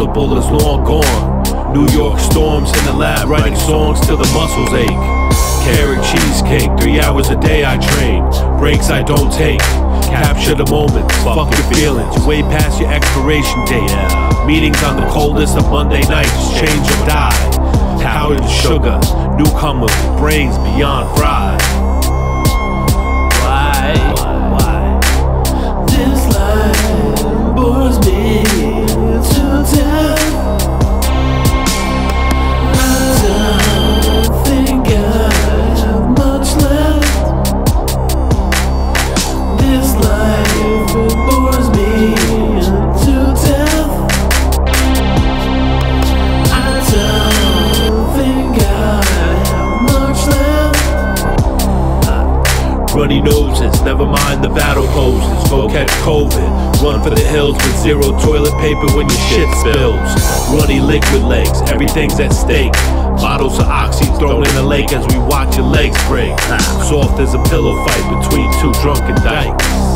the bullets long gone. New York storms in the lab, writing songs till the muscles ache. Carrot cheesecake, three hours a day I train. Breaks I don't take. Capture the moments, fuck your feelings, way past your expiration date. Meetings on the coldest of Monday nights, change or die. Powdered sugar, newcomer, brains beyond fried. This life it bores me to death. I don't think I have much left. Runny noses, never mind the battle poses. Go catch COVID. Run for the hills with zero toilet paper when your shit spills. Liquid legs, everything's at stake. Bottles of oxy thrown in the lake as we watch your legs break. Soft as a pillow fight between two drunken dykes.